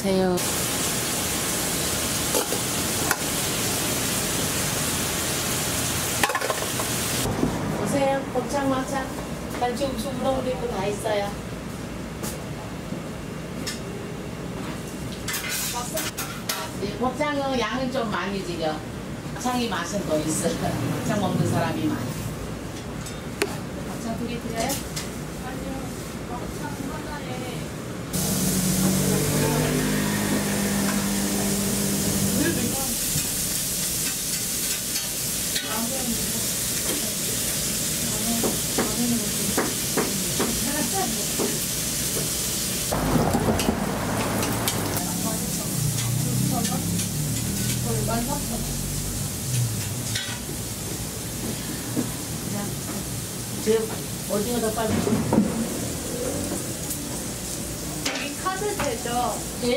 안녕하세요. 오세요. 곱창 마창. 반죽 주물렁 그리고 다 있어요. 곱창은 양은 좀 많이 지겨. 곱창이 맛은 더 있어요. 곱창 먹는 사람이 많이. 곱창 두개 드려요? 저 오징어 덮밥 여기 카드 되죠? 예.